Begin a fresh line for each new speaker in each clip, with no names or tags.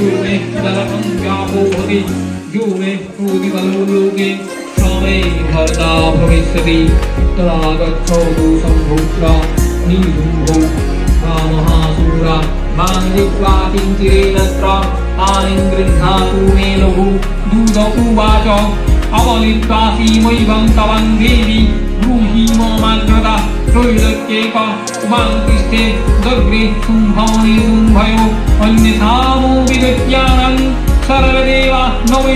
मे दलकं व्यापो भवति यो मे क्रोधिबलो लोके स मे भर्ता भविष्यति तदा गच्छतु सम्भूत्रा निशुम्भो महासूरा मां जित्वा किञ्चिरेणत्र तानिं गृह्णातु मे लघु दूत उवाच अवलित्वासीमैवं तवं देवि ब्रूहि ममाग्रता त्रैलोक्येक उमां तिष्ठे दग्रे शुम्भवने शुम्भयो अन्यथामो विगत्यानं सर्वदेवा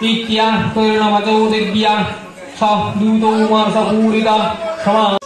niittiään, pöydän avata uudet pian, saa liutoimaan, saa kuulita, samaa.